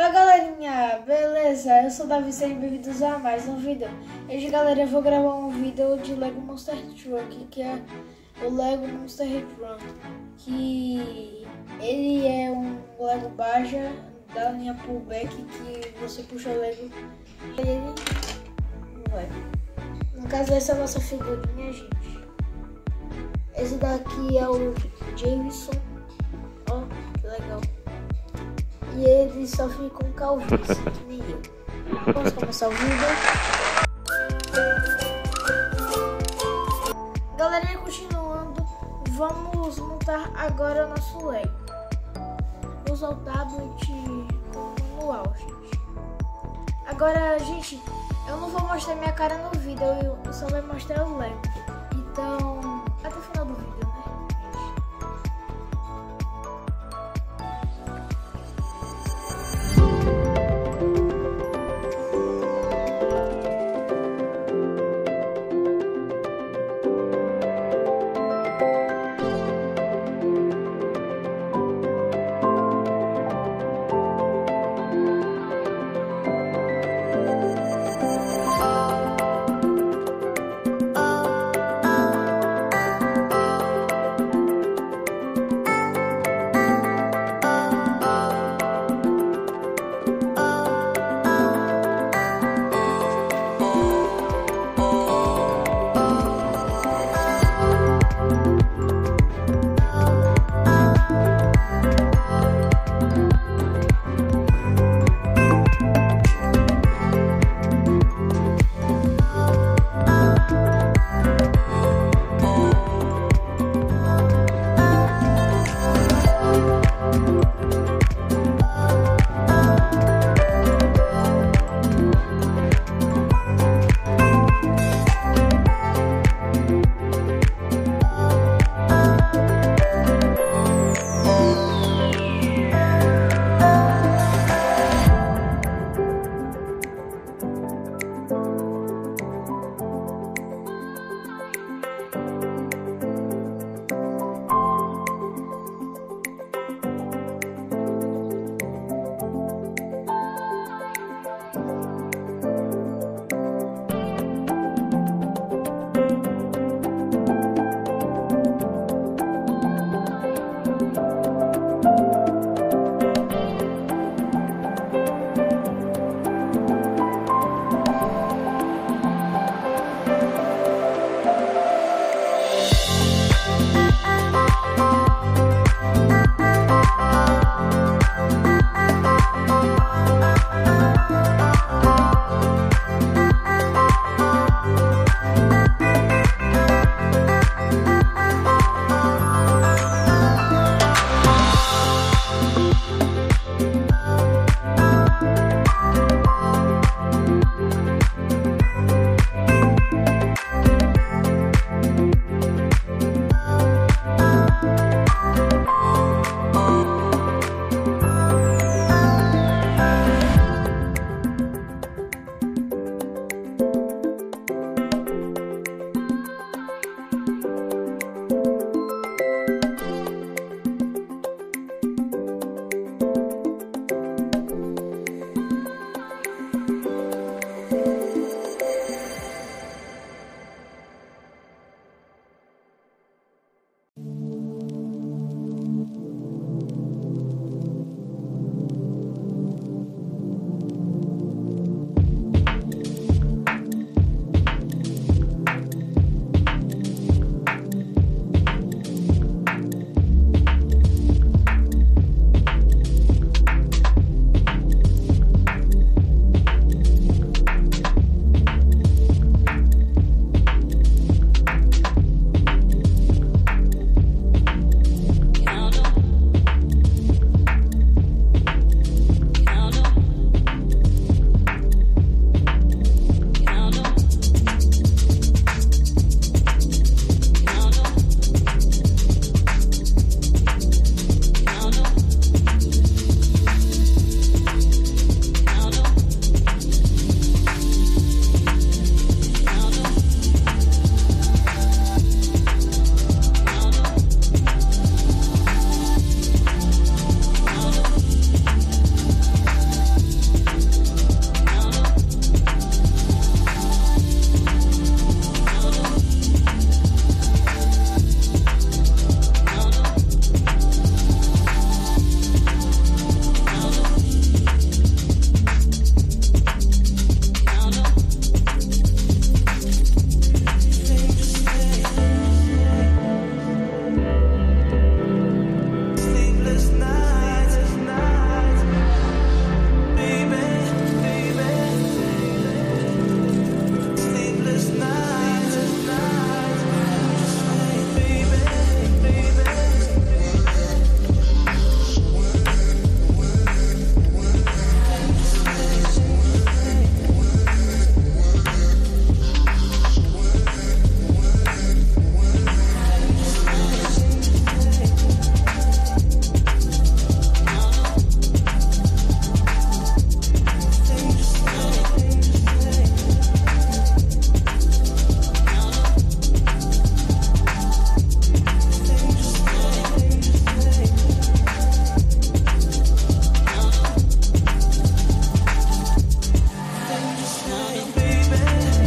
Fala galerinha, beleza? Eu sou o Davi, sejam bem-vindos a mais um vídeo. Hoje galera eu vou gravar um vídeo de Lego Monster Truck, que é o Lego Monster Run, que ele é um Lego Baja da linha Pullback, que você puxa o Lego e ele vai. No caso essa é a nossa figurinha, gente. Esse daqui é o Jameson, ó, que legal e ele sofre com calvície, que nem eu. Vamos começar o vídeo. Galerinha, continuando, vamos montar agora o nosso Lego. Vou usar o tablet manual, gente. Agora, gente, eu não vou mostrar minha cara no vídeo, eu só vou mostrar o Lego. Então, até o final do vídeo. night, baby.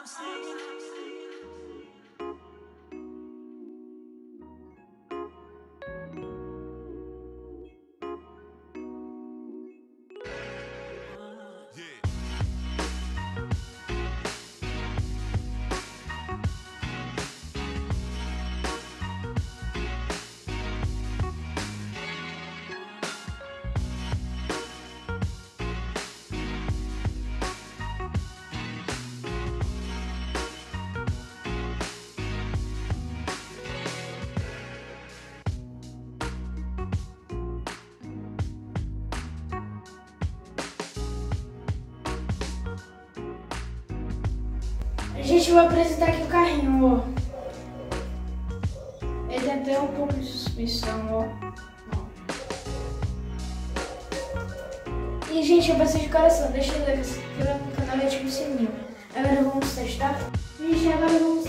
I'm singing. A gente vai apresentar aqui o carrinho, ó. Ele tem até um pouco de suspensão, ó. E, gente, eu peço de coração, deixa o like, se inscreva no canal e ative o sininho. Agora vamos testar? Gente, agora vamos